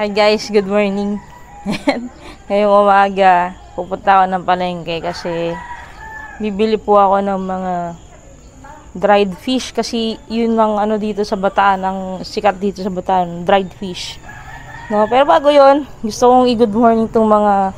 Hi guys, good morning. Ngayong umaga, pupunta ako ng palengke kasi bibili po ako ng mga dried fish kasi yun ang ano dito sa Bataan, ang sikat dito sa Bataan, dried fish. No, pero bago yon, gusto kong i-good morning tong mga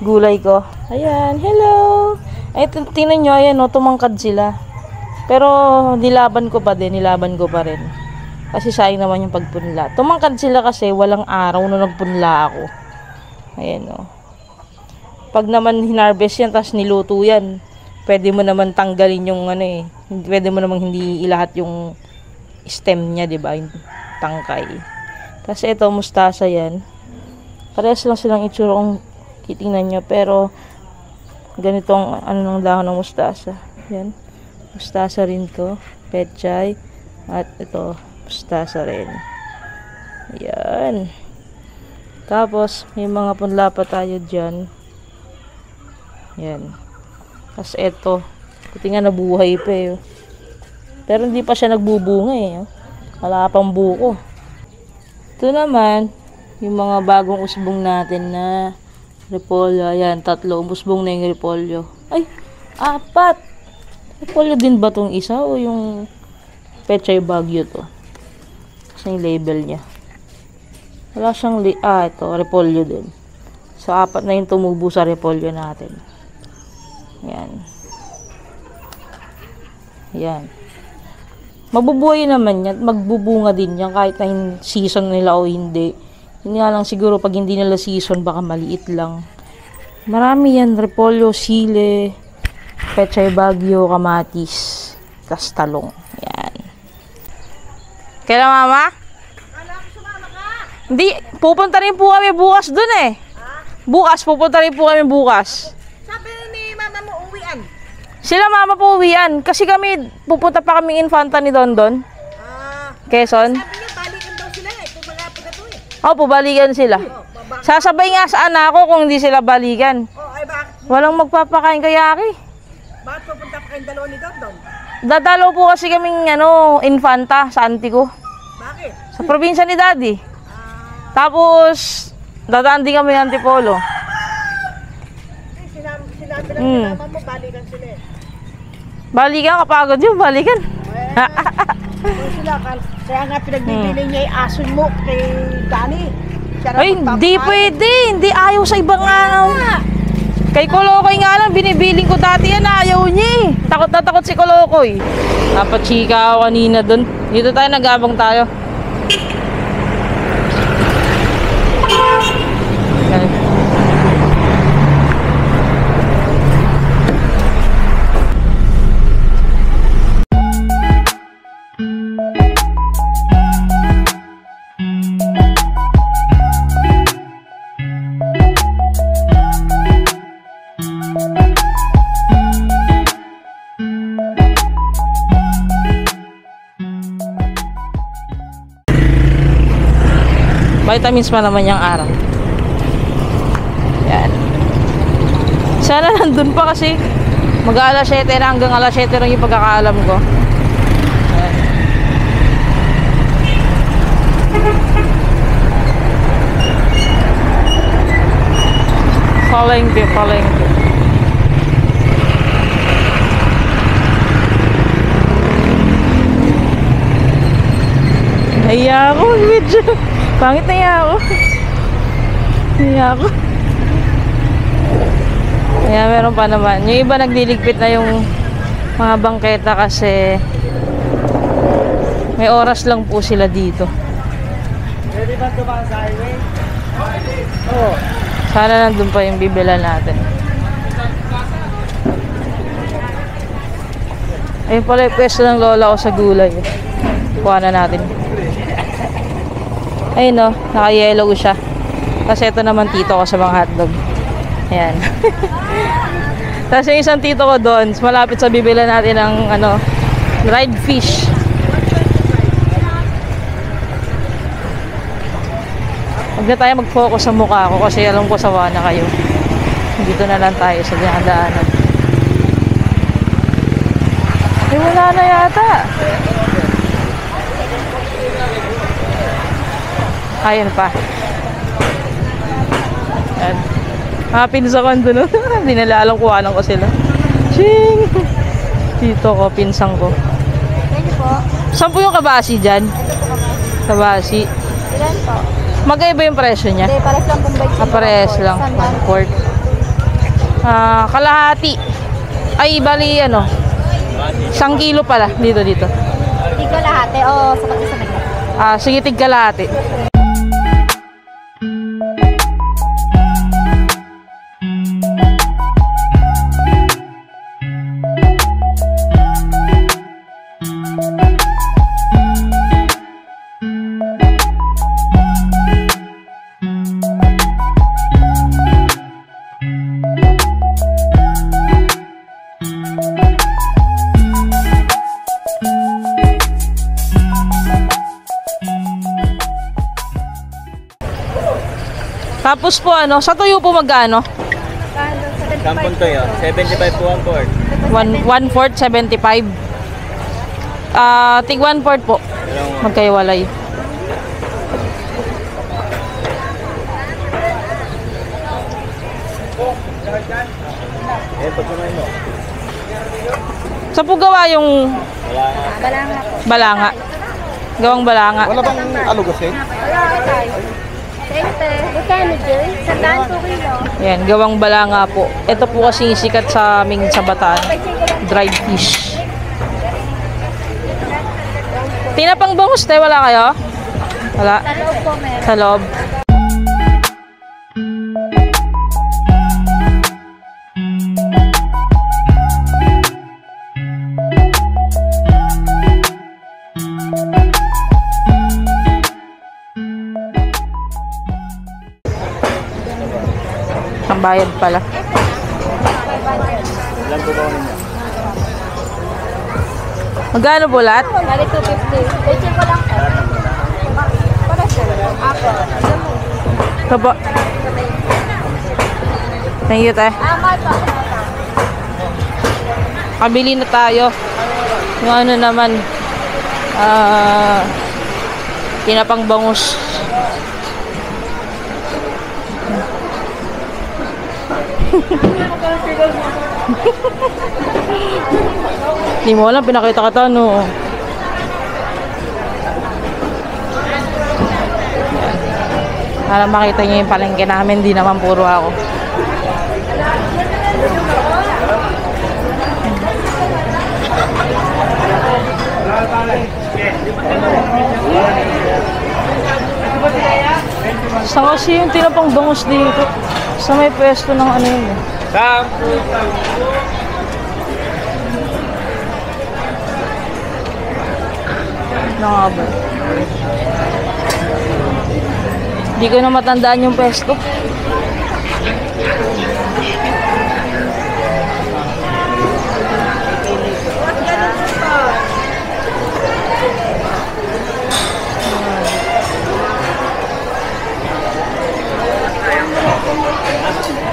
gulay ko. Ayan, hello! Ay, tingnan nyo, ayan, no, tumangkad sila. Pero nilaban ko pa din, nilaban ko pa rin. Kasi sayang naman yung pagpunla. Tumangkad sila kasi walang araw na nagpunla ako. Ayan o. Pag naman hinarvest yan, tapos niluto yan, pwede mo naman tanggalin yung ano eh. Pwede mo naman hindi ilahat yung stem niya, di ba? Yung tangkay. Tapos ito, mustasa yan. Parehas lang silang itsura kung titingnan nyo. Pero, ganito ang ano ng dahon ng mustasa. Yan. Mustasa rin to. Petchay. At ito, mustasa rin. Yan. Tapos, may mga punla pa tayo dyan. Yan. Tapos ito. Buti nga nabuhay pa eh. Pero hindi pa siya nagbubunga eh. Wala pang buko. Ito naman, yung mga bagong usbong natin na repolyo. Ayan, tatlo. Usbong na yung repolyo. Ay, apat! Repolyo din ba tong isa o yung Pechay Bagyo to? Kasi yung label niya. Wala siyang, li- ah, ito, repolyo din. So, apat na yung tumubo sa repolyo natin. Yan. Yan. Mabubuhay naman yan. Magbubunga din yan kahit na season nila o hindi. Nga lang siguro pag hindi nila season baka maliit lang. Marami yan. Repolyo, sile, pechay bagyo, kamatis, tas talong. Kailan mama? Hindi, pupunta rin po kami bukas dun eh. Bukas, pupunta rin po kami bukas. Sabi ni mama mo uwian. Sila mama po uwian. Kasi kami, pupunta pa kami Infanta ni Dondon. Ah, Quezon. sabi niya balikan daw sila eh. Kung malapit na to eh. Opo, balikan sila. Oh. Sasabay nga sa anak ko kung hindi sila balikan. Oh, ay bakit? Walang magpapakain kaya aki. Bakit pupunta pa kayong dalawa ni Dondon? Dadalo po kasi kaming ano, Infanta sa auntie ko. Bakit? Sa probinsya ni Daddy. Ah, Tapos, dadaan din kami ng Antipolo. eh, sinabi, sinabi lang ni mama mo balikan sila eh. Balikan, kapagod yun, balikan. Kung sila, kaya nga pinagbibili niya yung asun mo kay Dani. Ay, hindi pwede. Hindi ayaw sa ibang araw. Kay Kolokoy nga lang, binibiling ko dati yan, ayaw niya eh. Takot na takot si Kolokoy. Dapat chika ako kanina dun. Dito tayo, nag-abang tayo. Vitamins pa naman yung araw. Yan. Sana nandun pa kasi mag-alas 7 na hanggang alas 7 lang yung pagkakaalam ko. Yan. Palengke, palengke. Naiya ako, medyo. Pangit na iya ako. Naiya ako. Kaya meron pa naman. Yung iba nagliligpit na yung mga bangketa kasi may oras lang po sila dito. Pwede ba tumaan sa highway? Oo. Sana nandun pa yung bibila natin. Ayun pala yung pwesto ng lola ko sa gulay. Kuha na natin. Ayun no, naka-yellow siya. Kasi ito naman tito ko sa mga hotdog. Ayan. Tapos yung isang tito ko doon, malapit sa bibila natin ng ano, dried fish. Huwag na tayo mag-focus sa mukha ko kasi alam ko sawa na kayo. Dito na lang tayo sa dinadaanan. Eh, wala na yata. Ayun pa. Yan. Mga pinsa ko doon. Hindi nila alam kuhanan ko sila. Ching! Dito ko, pinsang ko. Pwede po. Saan po yung kabasi dyan? Kabasi. Ilan po? Magkaiba yung presyo niya? Hindi, pares lang bike. Ah, pares lang. One quart. Ah, kalahati. Ay, bali ano? Isang kilo pala. Dito, dito. Lahat eh. Oo, sa pag-isa na Ah, sige, tig kalahati. Tapos po ano, sa tuyo po magkano? Kampon yun. 75 po ang board. One, one fourth, 75. Ah, tig one fourth po. Magkaiwalay. eh, pag kumain mo. Sa po gawa yung. Balanga balanga. Gawang balanga. Wala bang alugasin? Wala Sandaan po kilo. Yan, gawang balanga po. Ito po kasi sikat sa aming sa Bataan. Dried fish. Tinapang bangus tayo, wala kayo? Wala. Sa loob po meron. Sa loob. Bayad pala. Ilan po ba ninyo? Magkano po lahat? Bali 250. Pwede ko lang. Para sa. Ito po. Thank you, te. Ah. Kabili na tayo. Yung ano naman, ah, tinapang bangus. Hindi mo alam, pinakita ka to, no? Para makita niyo yung palengke namin, di naman puro ako. Sa kasi yung tinapang bangus dito. Sa may pwesto ng ano yun eh. Sam! Ano nga ba? Hindi ko na matandaan yung pwesto.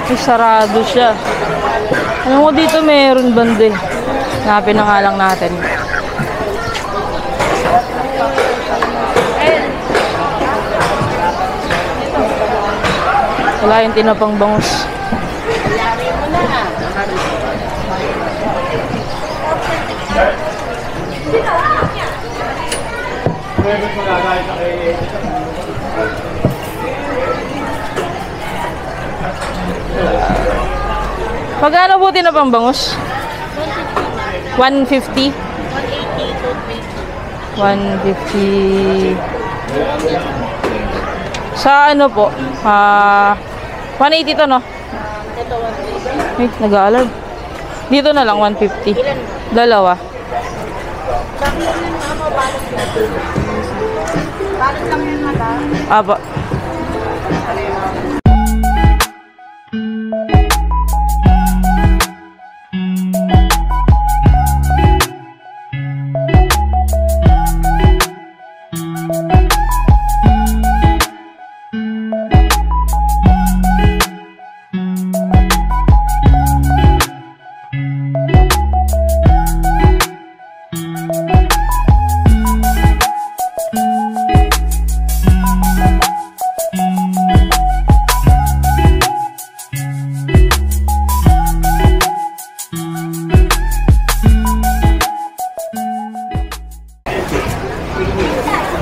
Ay, sarado siya. Alam mo dito meron bande. Hanapin na nga lang natin. Wala yung tinapang bangus. Magkano po tinapang bangus? 150? 150. Sa ano po? Ah, 180 to no? Wait, nag-aalag. Dito na lang 150. Dalawa. Balot lang yung mata. Aba.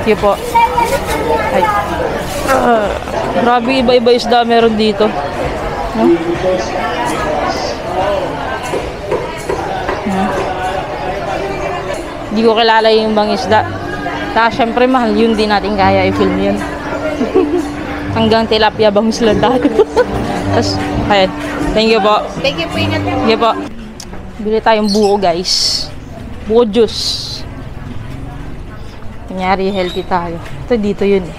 Thank you po. Ay. Ah, grabe iba-iba isda meron dito. No? Hindi ko kilala yung bang isda. Kaya syempre mahal yun, di natin kaya i-film yun. Hanggang tilapia bangus lang tayo. Tapos, ayun. Thank you po. Thank you po, ingat po. Sige po. Bili tayong buko guys. Buko juice. Kunyari healthy tayo. Ito dito yun eh.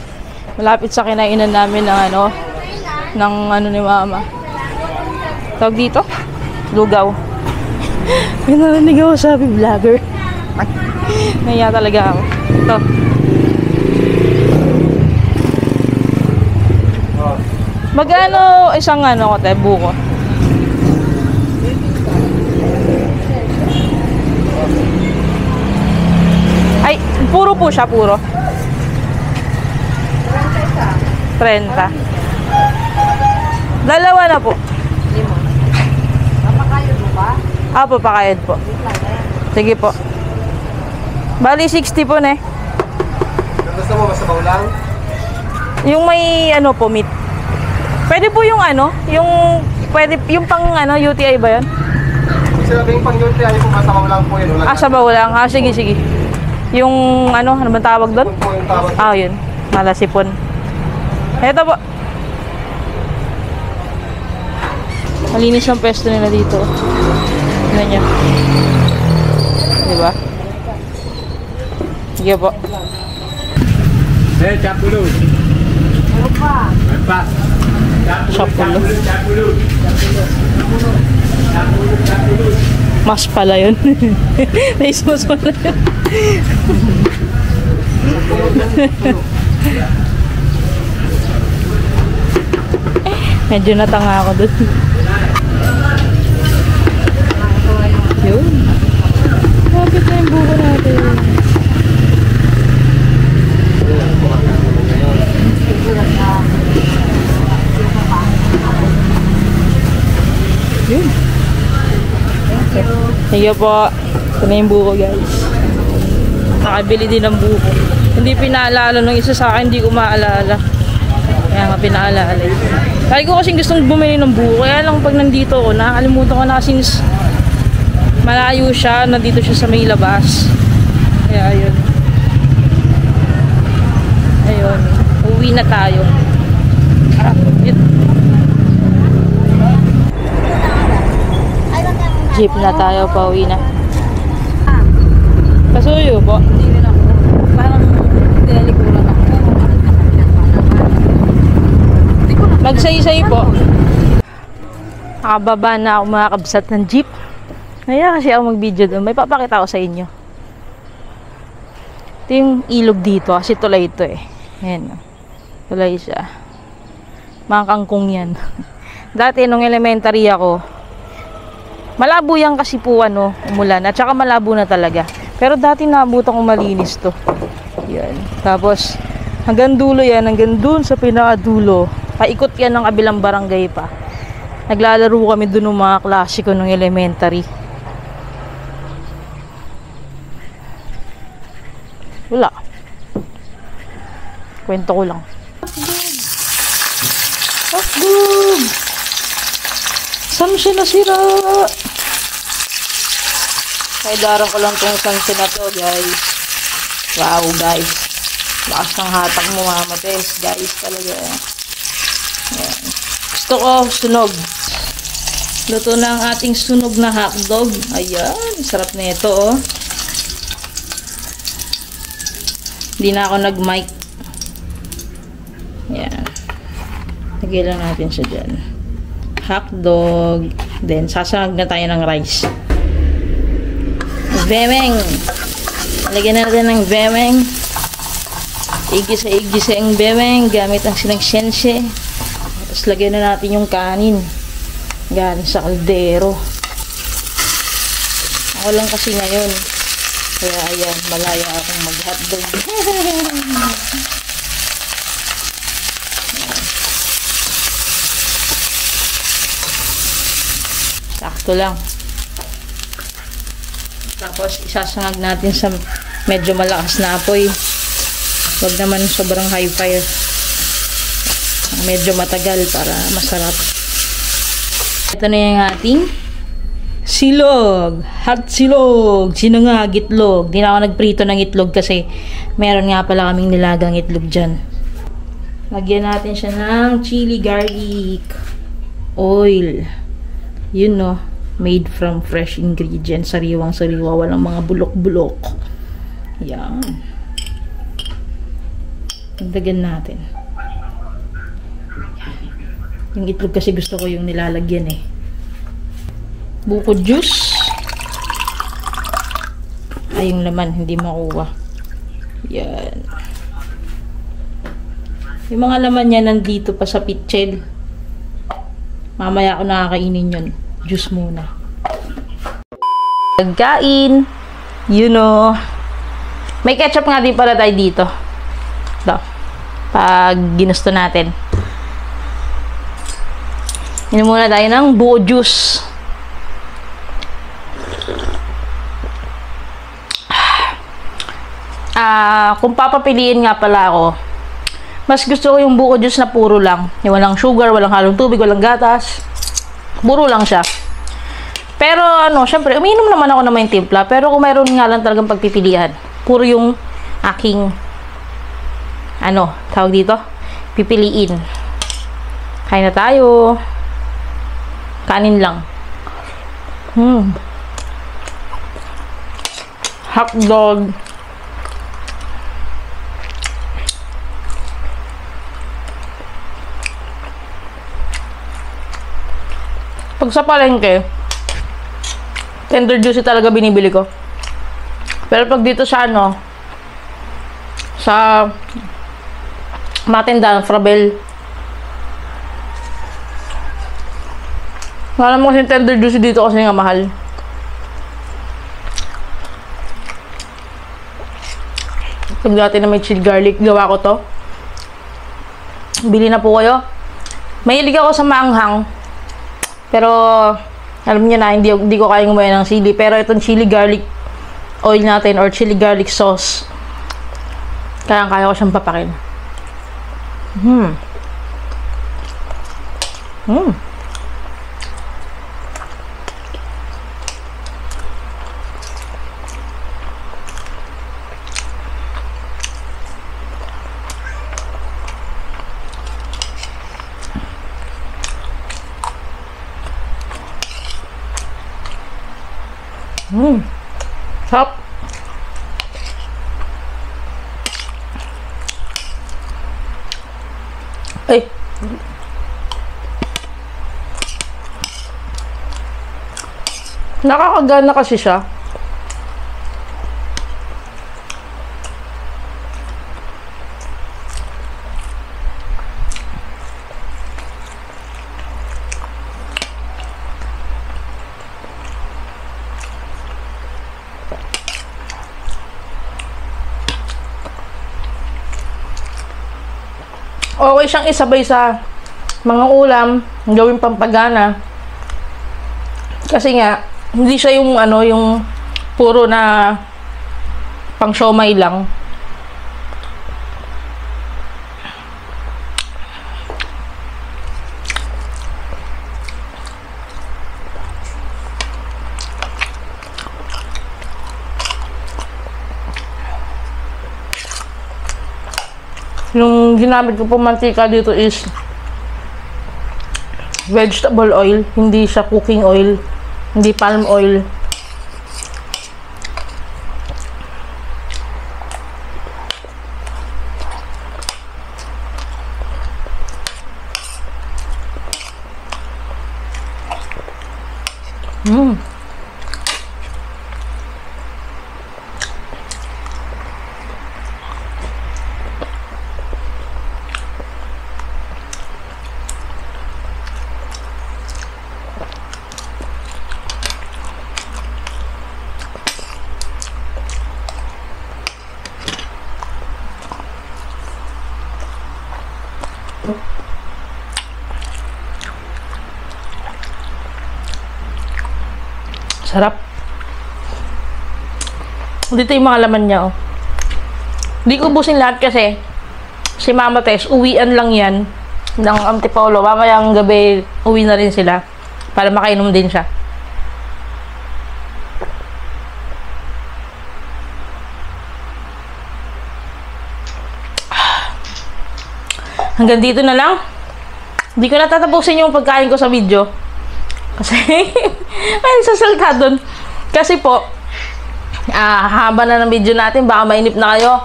Malapit sa kinainan namin ng ano, ng ano ni mama. Tawag dito? Lugaw. May narinig ako sabi vlogger. Naya talaga ako. Ito. Magano isang ano ko tayo, buko? Ay, puro po siya, puro. 30. Dalawa na po. Papakayod mo ba? Apo, pakayad po. Sige po. Bali, 60 po, ne. Gusto mo masabaw lang? Yung may, ano po, meat. Pwede po yung ano, yung, pwede, yung pang, ano, UTI ba yun? Sinabing pang yun, ayaw po masabaw lang po yun. Ah, sabaw lang. Ah, sige, sige. Yung, ano, ano ba tawag doon? Ah, yun. Malasipon. Eto po. Malinis ang pwesto nila dito. Ano niya? Diba? Sige po. Eh, Chapulo. Ano pa? Ano pa? Chapulo. Chapulo. Mas pala yun. Nice mas pala yun. Medyo natanga ako dun. Yun. Lapit na yung buko natin. Thank you po. Ito na yung buko guys. Nakabili din ng buko. Hindi pinaalala nung isa sa akin, hindi ko maalala. Kaya nga pinaalala. Lagi ko kasing gustong bumili ng buko. Kaya lang pag nandito ako, nakakalimutan ko na since malayo siya, nandito siya sa may labas. Kaya ayun. Ayun. Uwi na tayo. Ah, yun. Jeep na tayo, pauwi na. Kasuyo po. Hindi rin ako. Parang delikulan ako. Na. Magsaysay po. Nakababa na ako mga kabsat ng jeep. Kaya kasi ako mag-video doon. May papakita ko sa inyo. Ito yung ilog dito. Kasi tulay ito eh. Ayan. oh. Tulay siya. Mga kangkong yan. Dati nung elementary ako, malabo yan kasi po ano, umulan. At saka malabo na talaga. Pero dati naabutan ko malinis to. Yan. Tapos, hanggang dulo yan, hanggang dun sa pinakadulo. Paikot yan ng kabilang barangay pa. Naglalaro kami dun ng mga klase ko nung elementary. Wala. Kwento ko lang. Hotdog! Saan siya nasira? Kaya darang ko lang tong sanse na to, guys. Wow, guys. Lakas ng hatak mo, mama Tess. Guys, talaga. Ayan. Gusto ko sunog. Luto na ang ating sunog na hotdog. Ayan, sarap na ito, oh. Hindi na ako nag-mic. Ayan. Lagay natin siya dyan. Hotdog. Then, sasangag na tayo ng rice. Vemeng. Lagyan natin ng vemeng. Igisa igisa ang vemeng gamit ang sinang shense. Tapos lagyan na natin yung kanin. Galing sa kaldero. Ako lang kasi ngayon. Kaya ayan, malaya akong mag-hotdog. Sakto lang. Tapos isasangag natin sa medyo malakas na apoy. Huwag naman sobrang high fire. Medyo matagal para masarap. Ito na yung ating silog. Hot silog. Sinangag itlog. Di na ako nagprito ng itlog kasi meron nga pala kaming nilagang itlog dyan. Lagyan natin siya ng chili garlic oil. Yun no. Made from fresh ingredients. Sariwang sariwa. Walang mga bulok-bulok. Yan. Dagdagan natin. Yung itlog kasi gusto ko yung nilalagyan eh. Buko juice. Ay, yung laman, hindi makuha. Yan. Yung mga laman niya nandito pa sa pitchel. Mamaya ako nakakainin yun. Juice muna. Pagkain. You know. May ketchup nga din pala tayo dito. Ito. Pag ginusto natin. Inom muna tayo ng buo juice. Ah, kung papapiliin nga pala ako, mas gusto ko yung buko juice na puro lang. Yung walang sugar, walang halong tubig, walang gatas. Puro lang siya. Pero ano, syempre, umiinom naman ako ng may timpla. Pero kung mayroon nga lang talagang pagpipilian, puro yung aking, ano, tawag dito, pipiliin. Kain na tayo. Kanin lang. Hmm. Hotdog. Pag sa palengke, tender juicy talaga binibili ko. Pero pag dito sa ano, sa matindahan, Frabel, wala mo kasi tender juicy dito kasi nga mahal. Pag dati na may chili garlic, gawa ko to. Bili na po kayo. Mahilig ako sa maanghang. Pero, alam niyo na, hindi, hindi ko kayang umuwi ng sili. Pero itong chili garlic oil natin or chili garlic sauce, kaya kaya ko siyang papakin. Hmm. Hmm. Hmm. Sarap. Ay. Nakakagana kasi siya. Okay siyang isabay sa mga ulam, gawing pampagana. Kasi nga, hindi siya yung ano, yung puro na pang siomay lang. Yung ginamit ko po mantika dito is vegetable oil, hindi siya cooking oil, hindi palm oil. Mm. Sarap. Dito yung mga laman niya, oh. Hindi ko ubusin lahat kasi si Mama Tess, uwian lang yan ng Antipolo. Mamayang gabi, uwi na rin sila para makainom din siya. Hanggang dito na lang. Hindi ko natatapusin yung pagkain ko sa video. Kasi, ay, sasalta doon. Kasi po, ah, haba na ng video natin, baka mainip na kayo.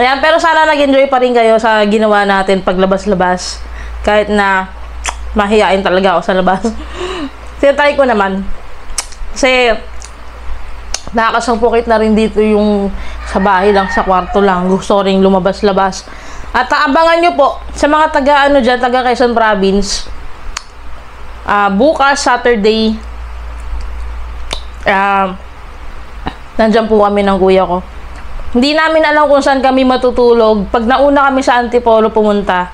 Ayan, pero sana nag-enjoy pa rin kayo sa ginawa natin paglabas-labas. Kahit na mahihain talaga ako sa labas. Tinatry ko naman. Kasi, nakakasangpukit na rin dito yung sa bahay lang, sa kwarto lang. Gusto rin lumabas-labas. At abangan nyo po, sa mga taga ano dyan, taga Quezon Province, ah bukas, Saturday, ah nandyan po kami ng kuya ko. Hindi namin alam kung saan kami matutulog. Pag nauna kami sa Antipolo pumunta,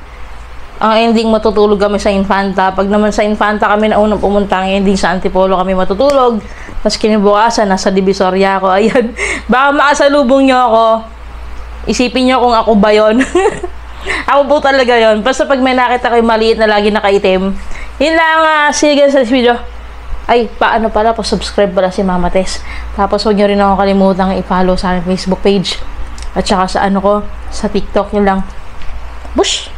ang ending matutulog kami sa Infanta. Pag naman sa Infanta kami naunang pumunta, ang ending sa Antipolo kami matutulog. Tapos kinibukasan, nasa Divisoria ako. Ayan. Baka makasalubong nyo ako. Isipin nyo kung ako ba yon. ako po talaga yon. Basta pag may nakita kayo maliit na lagi nakaitim. Yun lang. Uh, you guys sa video. Ay, paano pala, pa-subscribe pala si Mama Tess. Tapos huwag nyo rin ako kalimutang i-follow sa aking Facebook page. At saka sa ano ko, sa TikTok, yun lang. Bush!